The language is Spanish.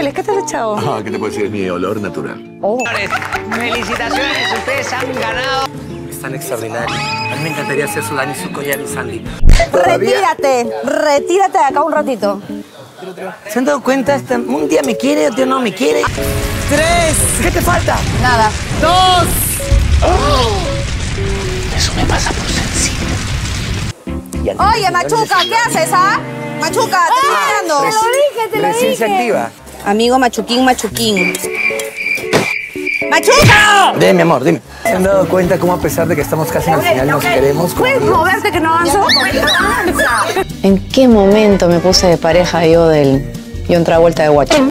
hueles? ¿Qué te has echado? Ah, ¿qué te puedo decir? Es mi olor natural. Felicitaciones, ustedes han ganado. Están extraordinarios. A mí me encantaría hacer su Dani, su collar y Sandy. Retírate, retírate de acá un ratito. ¿Se han dado cuenta? Esta- Un día me quiere, otro no me quiere. Tres. ¿Qué te falta? Nada. Dos. Oye, Machuca, ¿qué haces, ah? Machuca, te estoy mirando. Te lo dije, te lo dije. activa. Amigo Machuquín, Machuquín. ¡Machuca! Dime, mi amor, dime. ¿Se han dado cuenta cómo a pesar de que estamos casi en el final nos queremos? ¿Puedes moverte que no avanzo? ¿En qué momento me puse de pareja yo del John Travolta de Guacho?